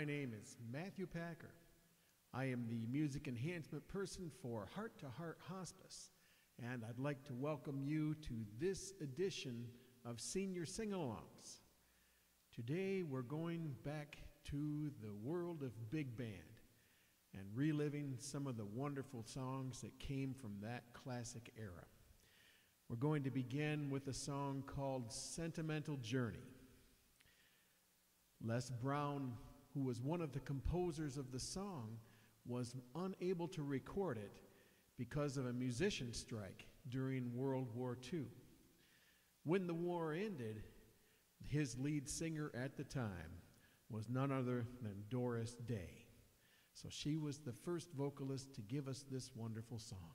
My name is Matthew Packer. I am the music enhancement person for Heart to Heart Hospice, and I'd like to welcome you to this edition of Senior Sing Alongs. Today, we're going back to the world of big band and reliving some of the wonderful songs that came from that classic era. We're going to begin with a song called Sentimental Journey. Les Brown, who was one of the composers of the song, was unable to record it because of a musician strike during World War II. When the war ended, his lead singer at the time was none other than Doris Day. So she was the first vocalist to give us this wonderful song.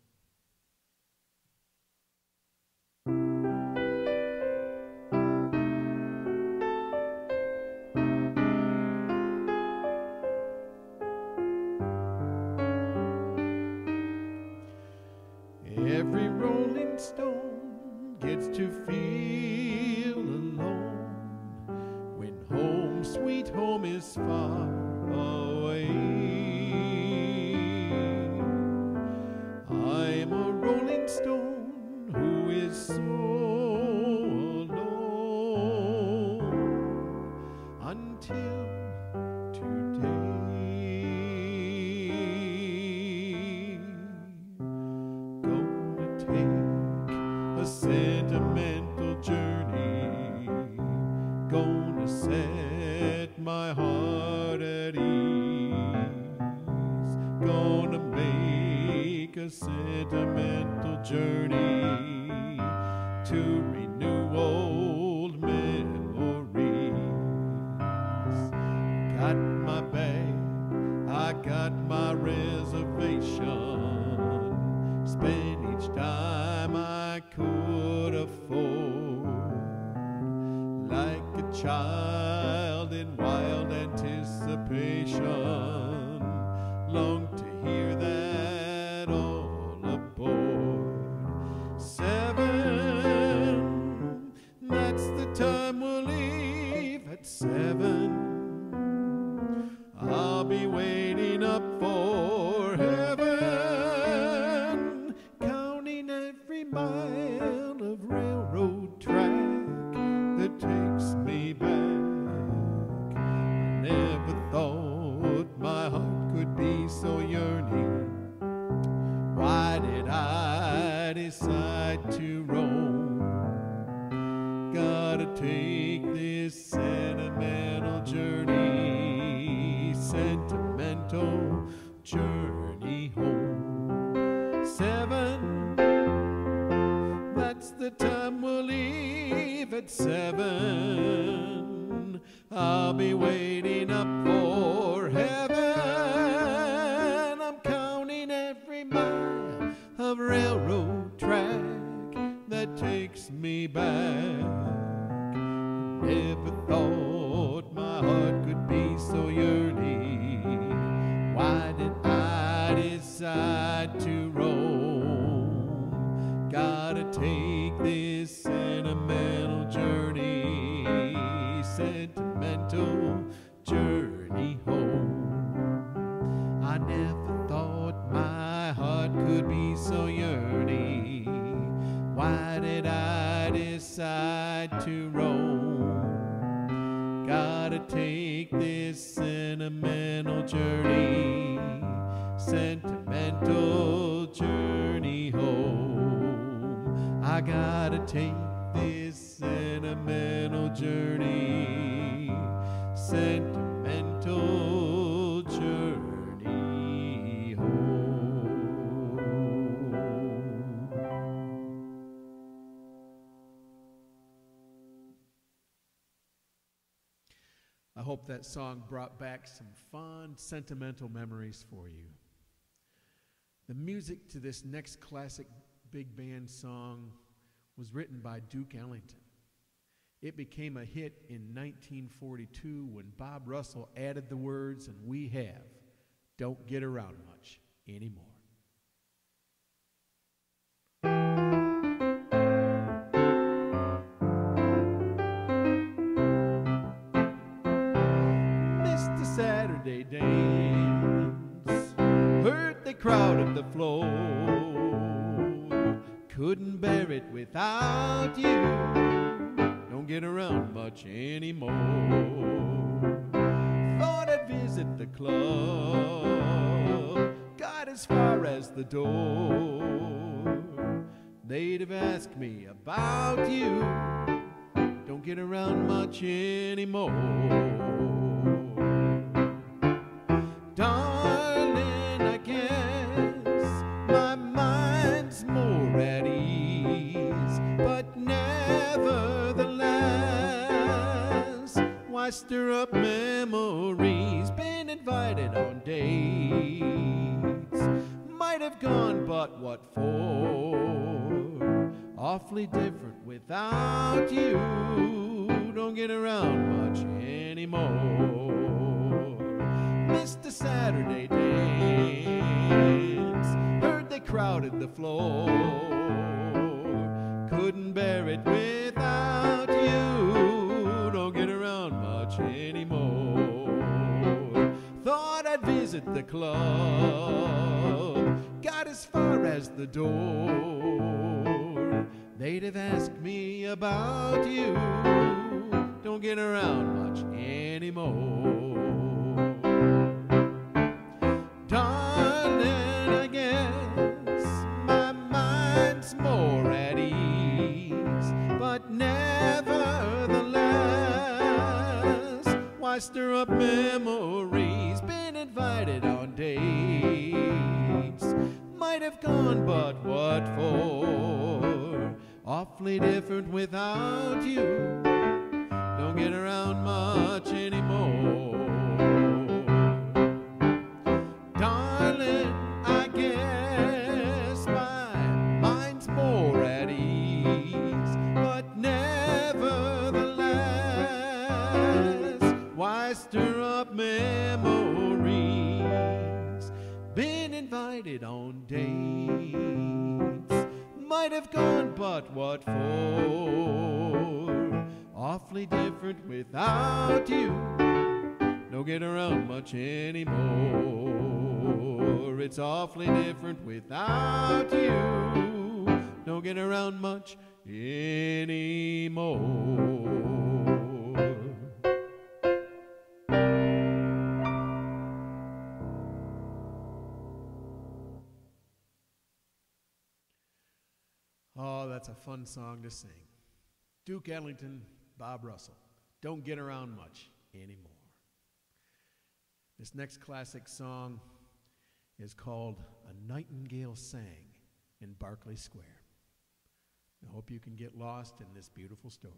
Spent each time I could afford, like a child in wild anticipation. Decide to roam? Gotta take this sentimental journey, sentimental journey home. Seven, that's the time we'll leave at seven. I'll be waiting up for that takes me back. Never thought my heart could be so yearning. Why did I decide to roam? Gotta take this sentimental journey, sentimental journey sentimental journey, sentimental journey home. I gotta take this sentimental journey, sentimental hope that song brought back some fond, sentimental memories for you. The music to this next classic big band song was written by Duke Ellington. It became a hit in 1942 when Bob Russell added the words, and we have, don't get around much anymore. Much anymore. Thought I'd visit the club. Got as far as the door. They'd have asked me about you. Don't get around much anymore. Why stir up memories? Been invited on dates, might have gone, but what for? Awfully different without you. Don't get around much anymore. Mr. Saturday dance. Heard they crowded the floor. Awfully different without you. Don't get around much It's awfully different without you. Don't get around much anymore. Oh, that's a fun song to sing. Duke Ellington, Bob Russell. Don't get around much anymore. This next classic song is called A Nightingale Sang in Berkeley Square. I hope you can get lost in this beautiful story.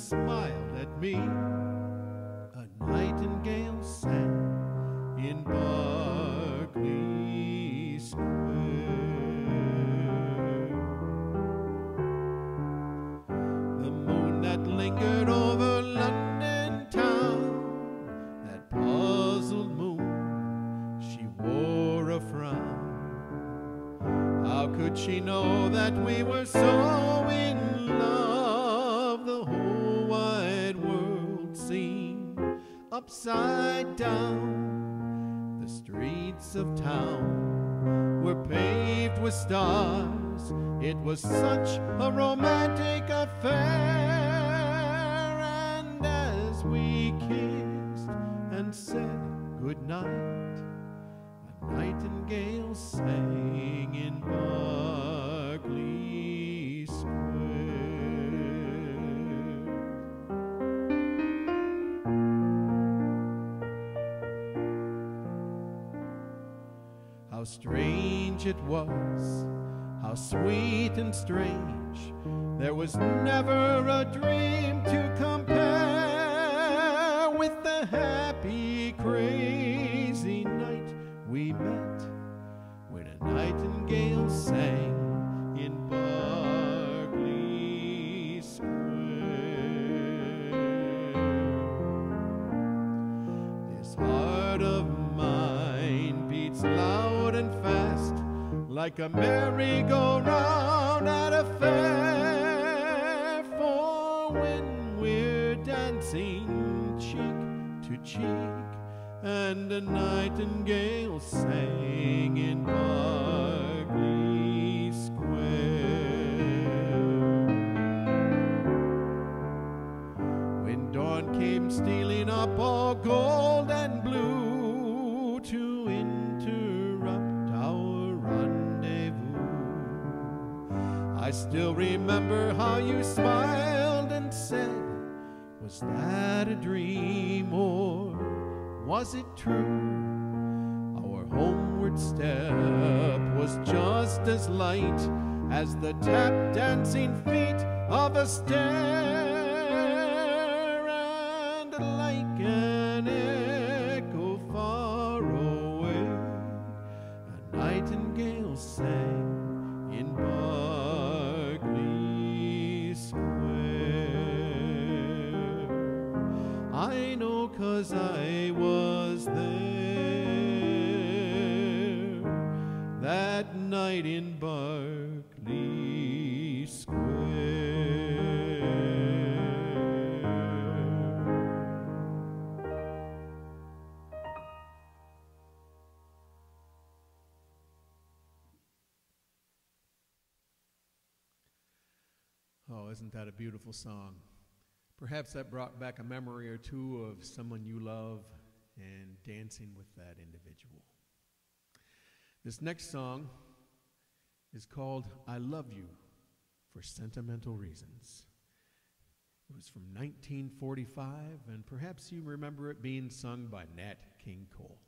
Smiled at me, streets of town were paved with stars. It was such a romantic affair. And as we kissed and said goodnight, a nightingale sang strange it was, how sweet and strange. There was never a dream to compare with the happy, crazy night we met when a nightingale sang in Berkeley Square. This heart of like a merry-go-round at a fair. For when we're dancing cheek to cheek, and a nightingale sang in Berkeley Square. When dawn came stealing up all I still remember how you smiled and said, Was that a dream or was it true? Our homeward step was just as light as the tap dancing feet of Astaire, Oh, isn't that a beautiful song? Perhaps that brought back a memory or two of someone you love and dancing with that individual. This next song is called I Love You for Sentimental Reasons. It was from 1945, and perhaps you remember it being sung by Nat King Cole.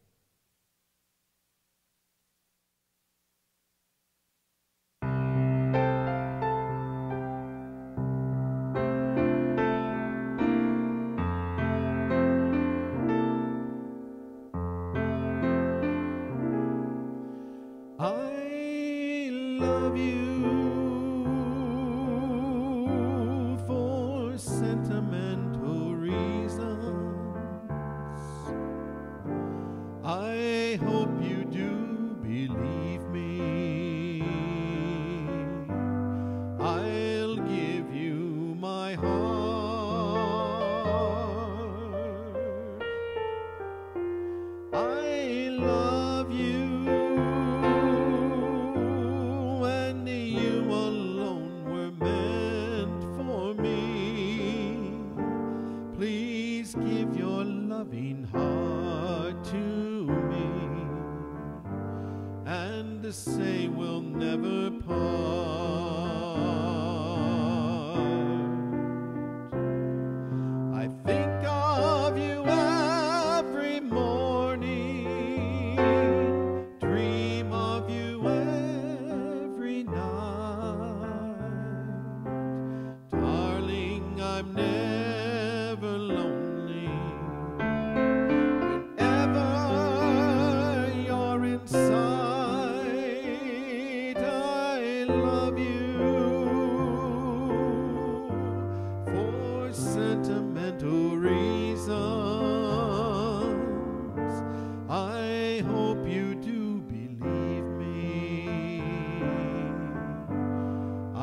Love you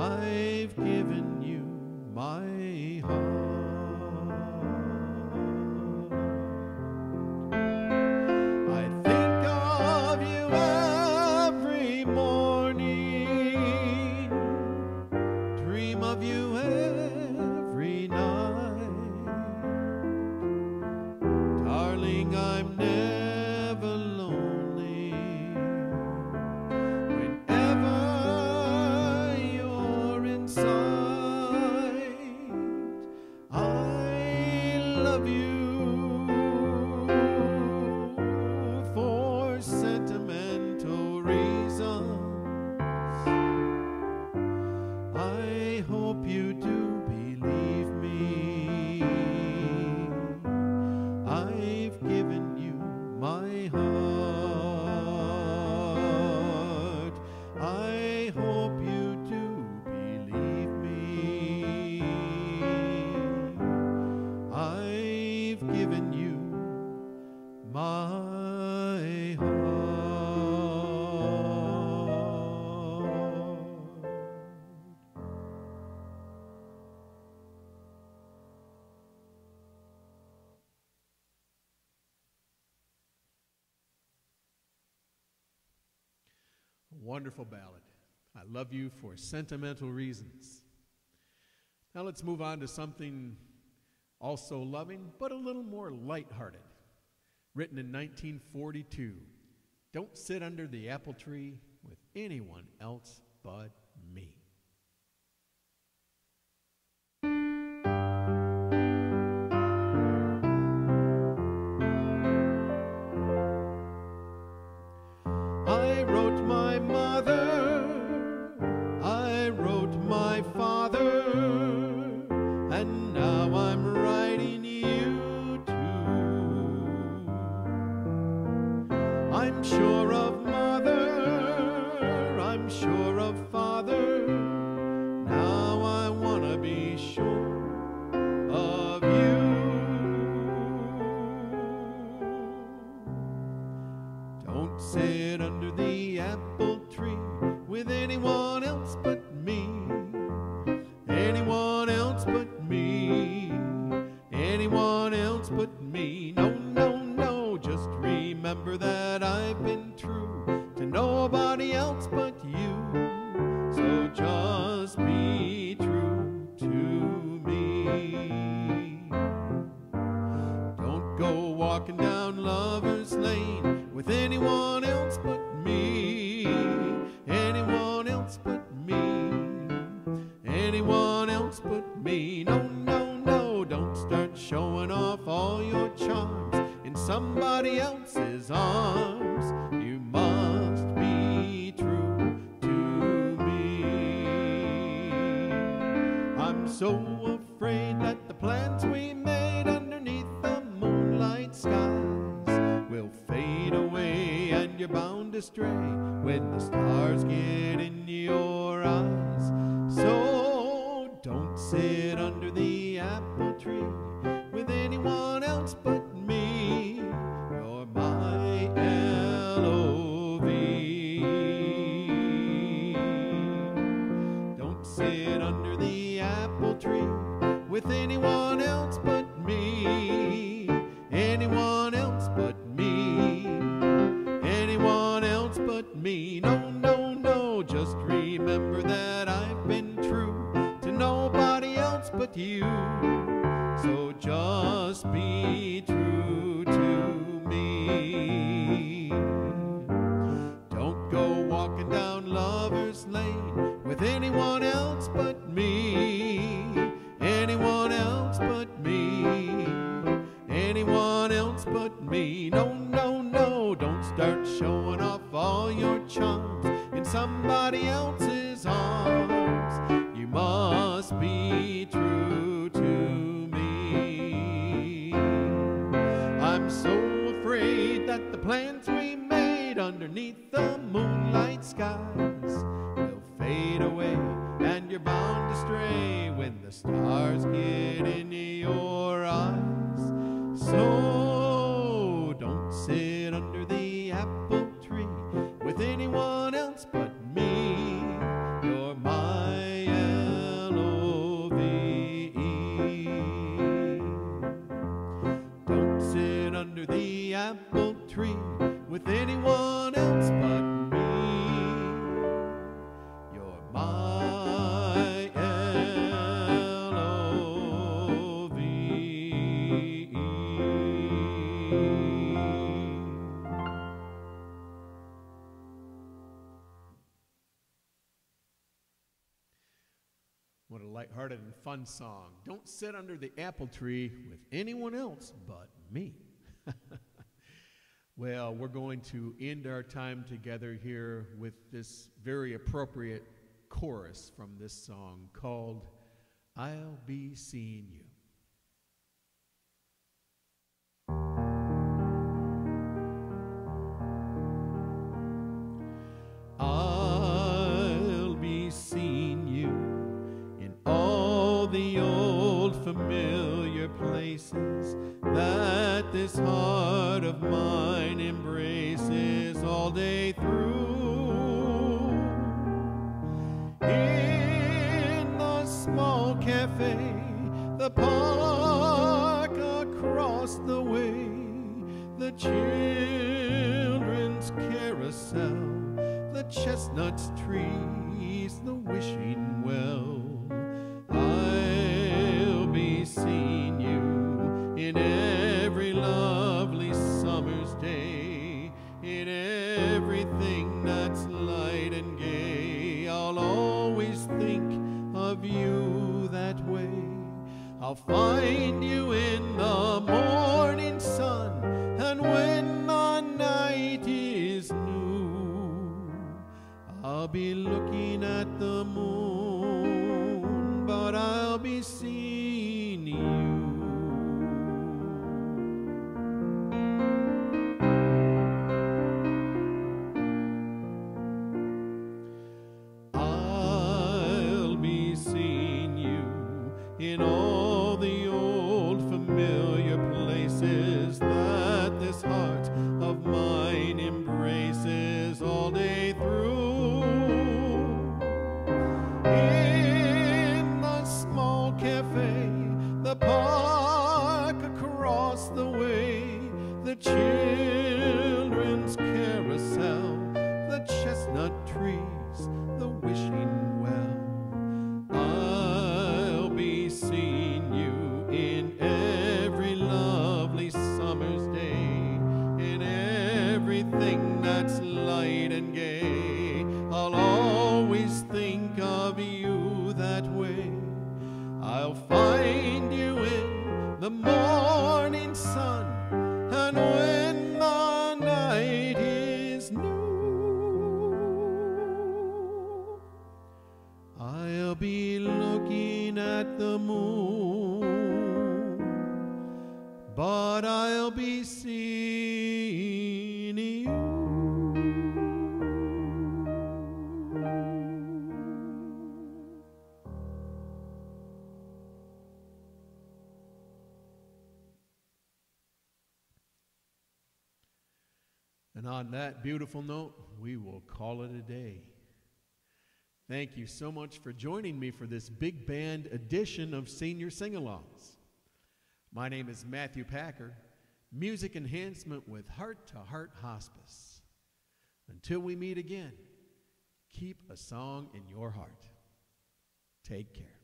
I've given you my heart. You do wonderful ballad. I love you for sentimental reasons. Now let's move on to something also loving, but a little more lighthearted. Written in 1942. Don't sit under the apple tree with anyone else but me. Somebody else's arms. You must be true to me. I'm so afraid that the plans we made underneath the moonlight skies will fade away and you're bound to stray when the stars get in your eyes. So don't sit under the apple tree underneath the moonlight skies will fade away and you're bound to stray when the stars get in your eyes. So don't sit under the apple tree with anyone else but me. You're my L-O-V-E. Don't sit under the apple tree with anyone lighthearted and fun song. Don't sit under the apple tree with anyone else but me. well, we're going to end our time together here with this very appropriate chorus from this song called I'll Be Seeing You. That this heart of mine embraces all day through. In the small cafe, the park across the way, the children's carousel the chestnut trees, the wishing well. I'll find you in the morning sun, and when the night is new. I'll be looking at the moon, but I'll be seeing And on that beautiful note, we will call it a day. Thank you so much for joining me for this big band edition of Senior Sing Alongs. My name is Matthew Packer, music enhancement with Heart to Heart Hospice. Until we meet again, keep a song in your heart. Take care.